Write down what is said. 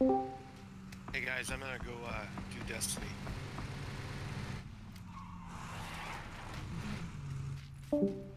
Hey guys, I'm gonna go uh, do Destiny. you